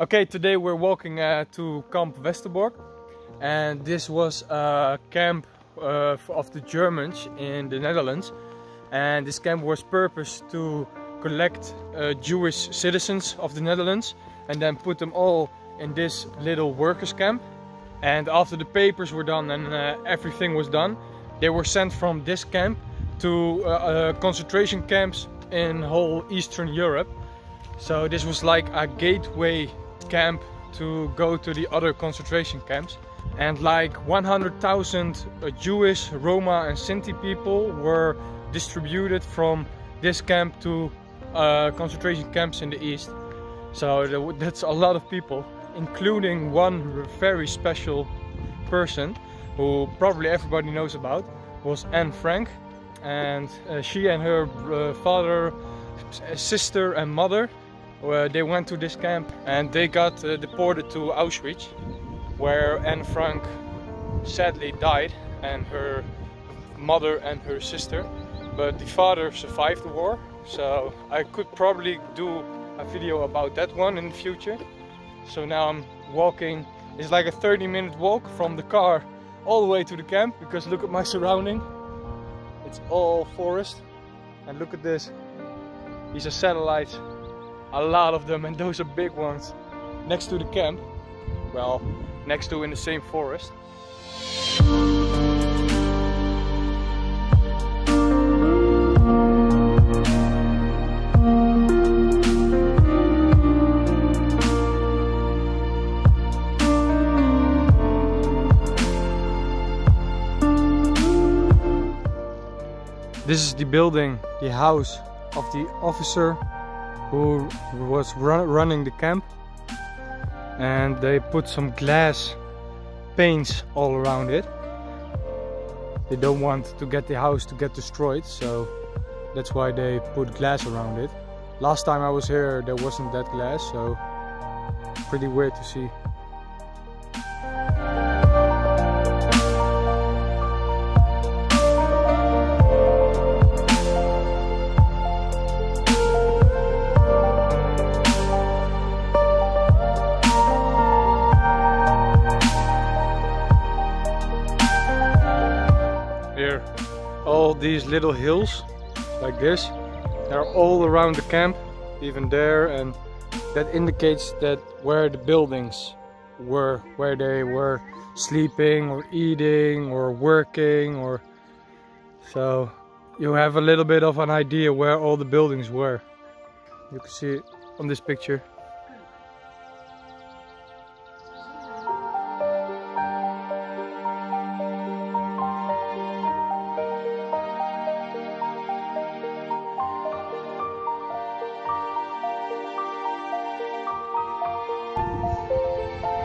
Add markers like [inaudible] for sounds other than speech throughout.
Okay, today we're walking uh, to Camp Westerbork and this was a camp uh, of the Germans in the Netherlands and this camp was purposed to collect uh, Jewish citizens of the Netherlands and then put them all in this little workers camp. And after the papers were done and uh, everything was done they were sent from this camp to uh, uh, concentration camps in whole Eastern Europe. So this was like a gateway camp to go to the other concentration camps. And like 100,000 uh, Jewish, Roma and Sinti people were distributed from this camp to uh, concentration camps in the east. So that's a lot of people, including one very special person who probably everybody knows about, was Anne Frank. And uh, she and her uh, father, sister and mother they went to this camp and they got uh, deported to Auschwitz where Anne Frank sadly died and her mother and her sister. But the father survived the war so I could probably do a video about that one in the future. So now I'm walking. It's like a 30 minute walk from the car all the way to the camp because look at my surrounding. It's all forest. And look at this. These are satellites a lot of them and those are big ones. Next to the camp well next to in the same forest. This is the building, the house of the officer who was run running the camp and they put some glass panes all around it. They don't want to get the house to get destroyed so that's why they put glass around it. Last time I was here there wasn't that glass so pretty weird to see all these little hills like this. They're all around the camp even there and that indicates that where the buildings were where they were sleeping or eating or working or so you have a little bit of an idea where all the buildings were. You can see it on this picture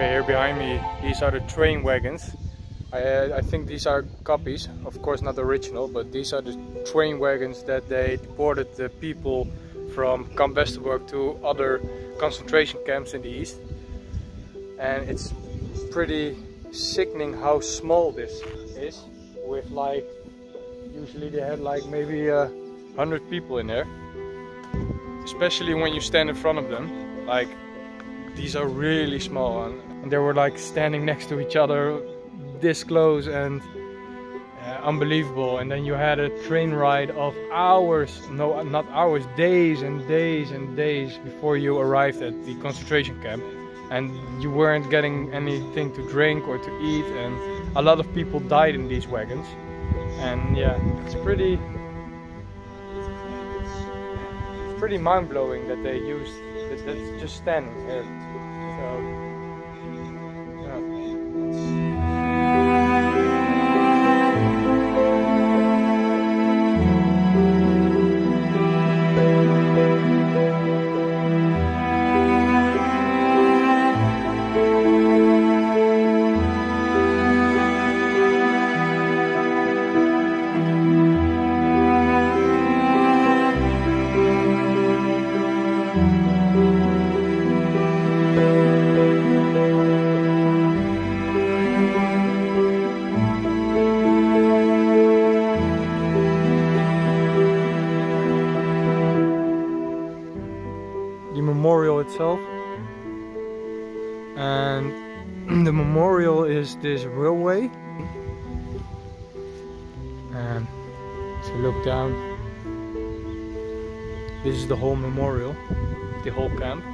Okay, here behind me, these are the train wagons. I, uh, I, think these are copies, of course not the original, but these are the train wagons that they deported the people from Camp Westerbork to other concentration camps in the east. And it's pretty sickening how small this is, with like, usually they had like maybe a uh, hundred people in there. Especially when you stand in front of them, like these are really small and and they were like standing next to each other this close and uh, unbelievable. And then you had a train ride of hours no not hours days and days and days before you arrived at the concentration camp. And you weren't getting anything to drink or to eat and a lot of people died in these wagons. And yeah it's pretty pretty mind-blowing that they used that, that's just standing here. So itself. and [clears throat] the memorial is this railway and to look down this is the whole memorial the whole camp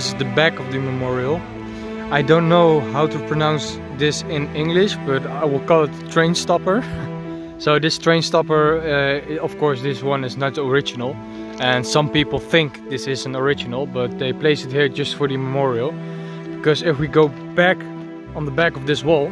is the back of the memorial. I don't know how to pronounce this in English, but I will call it train stopper. [laughs] so this train stopper, uh, of course this one is not original. And some people think this is an original, but they place it here just for the memorial. Because if we go back on the back of this wall,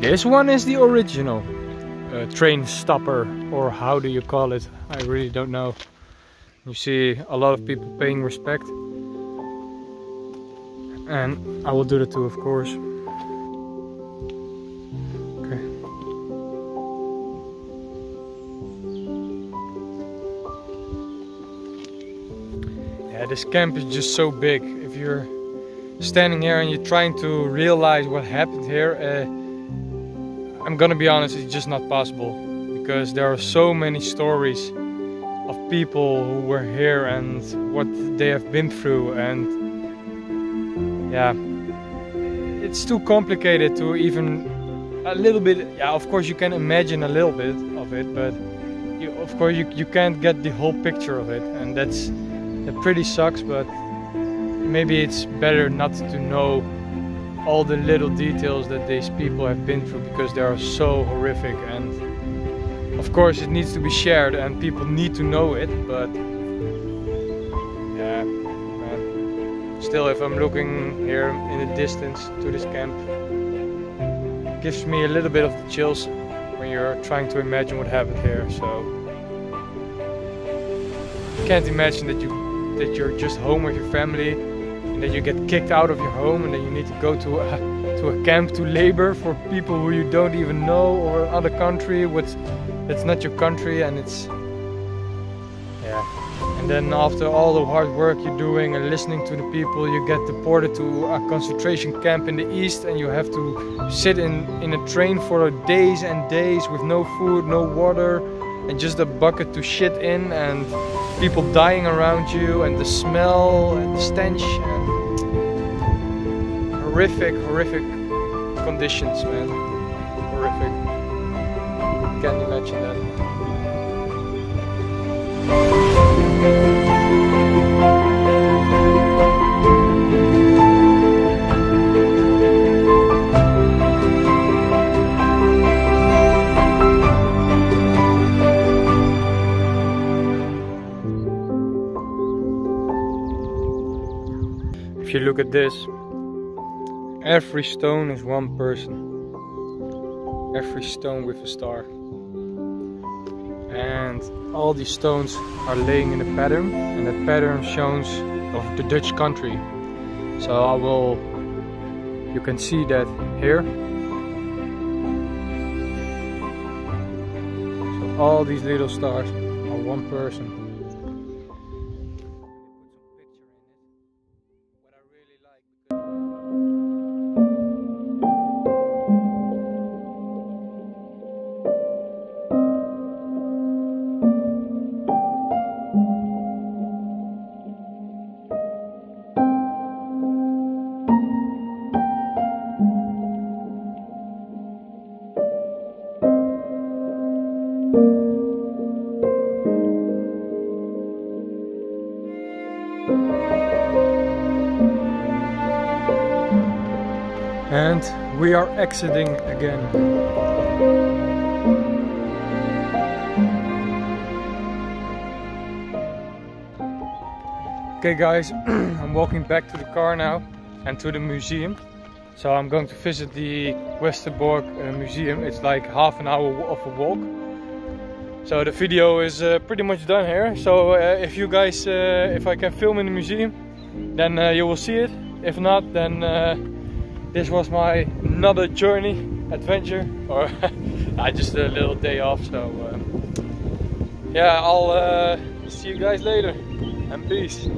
this one is the original uh, train stopper, or how do you call it? I really don't know. You see a lot of people paying respect. And I will do that too, of course. Okay. Yeah, this camp is just so big. If you're standing here and you're trying to realize what happened here, uh, I'm gonna be honest, it's just not possible because there are so many stories of people who were here and what they have been through and yeah. It's too complicated to even a little bit yeah of course you can imagine a little bit of it but you, of course you, you can't get the whole picture of it and that's that pretty sucks but maybe it's better not to know all the little details that these people have been through because they are so horrific and of course it needs to be shared and people need to know it but yeah man. still if I'm looking here in the distance to this camp it gives me a little bit of the chills when you're trying to imagine what happened here so you can't imagine that you that you're just home with your family and then you get kicked out of your home and then you need to go to a, to a camp to labor for people who you don't even know or other country what's it's not your country and it's yeah. And then after all the hard work you're doing and listening to the people you get deported to a concentration camp in the east and you have to sit in in a train for days and days with no food no water and just a bucket to shit in and people dying around you and the smell and the stench and horrific horrific conditions man. Horrific can't imagine that. If you look at this, every stone is one person. Every stone with a star and all these stones are laying in a pattern and that pattern shows of the Dutch country. So I will you can see that here. So all these little stars are one person And we are exiting again. Okay guys, [clears throat] I'm walking back to the car now and to the museum. So I'm going to visit the Westerbork uh, Museum. It's like half an hour of a walk. So the video is uh, pretty much done here. So uh, if you guys, uh, if I can film in the museum, then uh, you will see it. If not, then uh, this was my another journey, adventure, or [laughs] I just a little day off. So yeah, I'll see you guys later and peace.